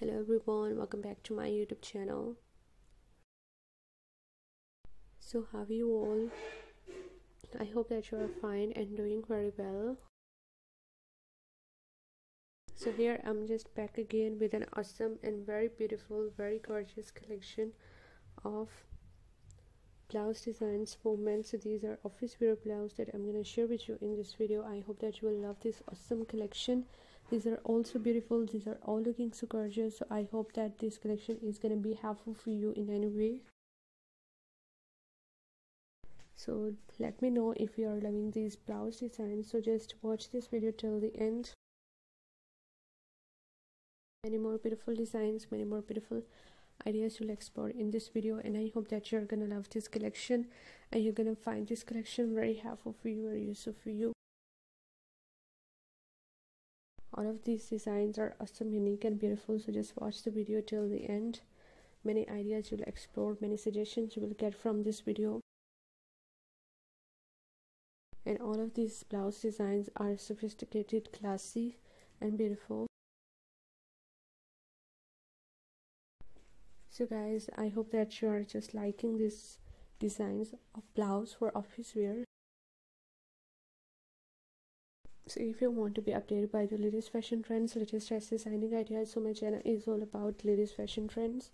hello everyone. Welcome back to my youtube channel. So how are you all? I hope that you are fine and doing very well. So here i'm just back again with an awesome and very beautiful very gorgeous collection of blouse designs for men. So these are office wear blouse that i'm going to share with you in this video. I hope that you will love this awesome collection these are also beautiful. These are all looking so gorgeous. So i hope that this collection is going to be helpful for you in any way. So let me know if you are loving these blouse designs. So just watch this video till the end. Many more beautiful designs many more beautiful ideas you'll explore in this video and i hope that you're gonna love this collection and you're gonna find this collection very helpful for you very useful for you all of these designs are awesome unique and beautiful so just watch the video till the end. Many ideas you'll explore many suggestions you will get from this video. And all of these blouse designs are sophisticated classy and beautiful. So guys i hope that you are just liking these designs of blouse for office wear so if you want to be updated by the latest fashion trends latest dress designing ideas so my channel is all about latest fashion trends.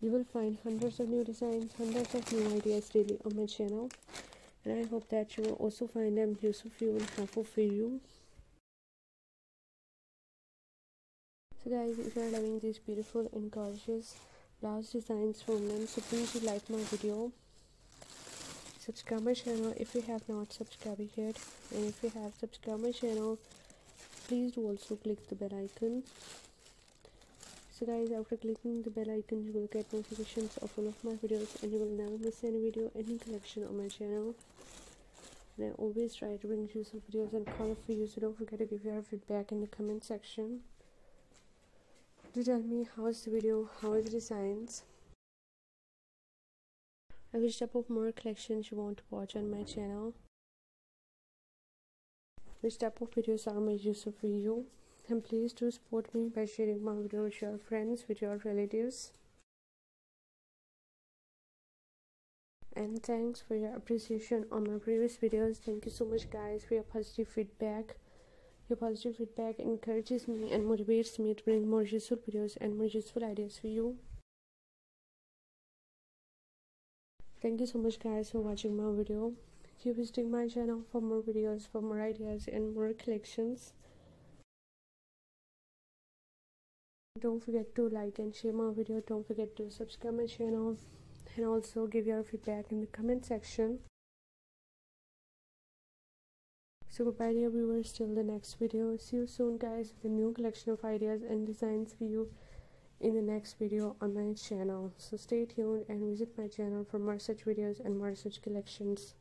You will find hundreds of new designs hundreds of new ideas daily on my channel. And i hope that you will also find them useful and helpful for you. So guys if you are loving these beautiful and gorgeous blouse designs from them so please like my video subscribe my channel if you have not subscribed yet. And if you have subscribed my channel please do also click the bell icon. So guys after clicking the bell icon you will get notifications of all of my videos and you will never miss any video any collection on my channel. And I always try to bring useful videos and color for you so don't forget to give your feedback in the comment section. Do tell me how is the video how are the designs and which type of more collections you want to watch on my channel. Which type of videos are most useful for you and please do support me by sharing my video with your friends with your relatives. And thanks for your appreciation on my previous videos. Thank you so much guys for your positive feedback. Your positive feedback encourages me and motivates me to bring more useful videos and more useful ideas for you thank you so much guys for watching my video. Keep visiting my channel for more videos for more ideas and more collections don't forget to like and share my video. Don't forget to subscribe my channel. And also give your feedback in the comment section. So goodbye dear viewers. Till the next video. See you soon guys with a new collection of ideas and designs for you in the next video on my channel. So stay tuned and visit my channel for more such videos and more such collections